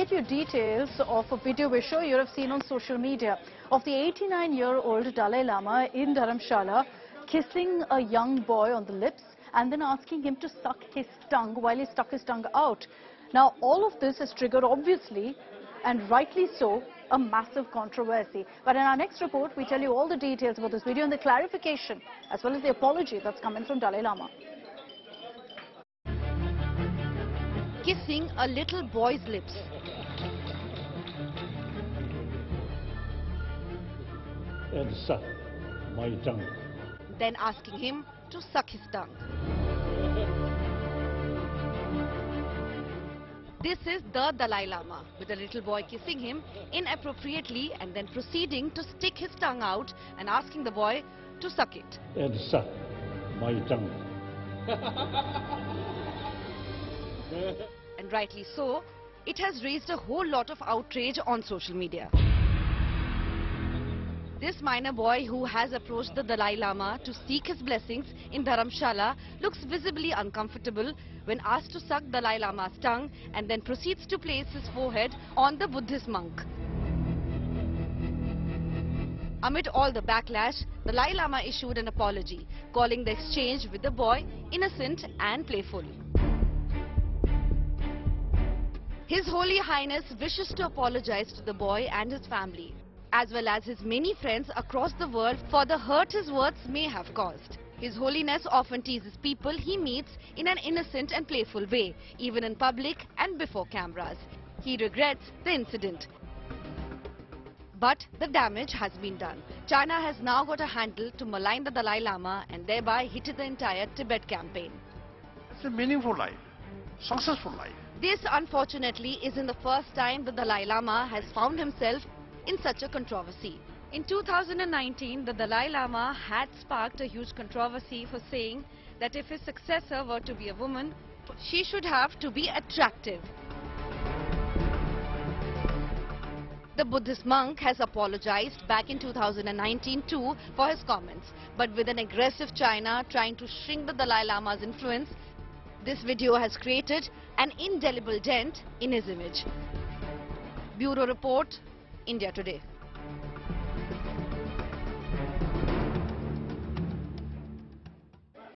get you details of a video we're sure you have seen on social media of the 89-year-old Dalai Lama in Dharamshala kissing a young boy on the lips and then asking him to suck his tongue while he stuck his tongue out. Now, all of this has triggered, obviously, and rightly so, a massive controversy. But in our next report, we tell you all the details about this video and the clarification, as well as the apology that's coming from Dalai Lama. Kissing a little boy's lips. and suck my tongue. Then asking him to suck his tongue. This is the Dalai Lama, with the little boy kissing him inappropriately and then proceeding to stick his tongue out and asking the boy to suck it. And suck my tongue. And rightly so, it has raised a whole lot of outrage on social media. This minor boy who has approached the Dalai Lama to seek his blessings in Dharamshala looks visibly uncomfortable when asked to suck Dalai Lama's tongue and then proceeds to place his forehead on the Buddhist monk. Amid all the backlash, the Dalai Lama issued an apology, calling the exchange with the boy innocent and playful. His Holy Highness wishes to apologize to the boy and his family, as well as his many friends across the world for the hurt his words may have caused. His Holiness often teases people he meets in an innocent and playful way, even in public and before cameras. He regrets the incident. But the damage has been done. China has now got a handle to malign the Dalai Lama and thereby hit the entire Tibet campaign. It's a meaningful life, successful life. This, unfortunately, isn't the first time the Dalai Lama has found himself in such a controversy. In 2019, the Dalai Lama had sparked a huge controversy for saying that if his successor were to be a woman, she should have to be attractive. The Buddhist monk has apologized back in 2019 too for his comments. But with an aggressive China trying to shrink the Dalai Lama's influence, this video has created an indelible dent in his image. Bureau Report, India Today.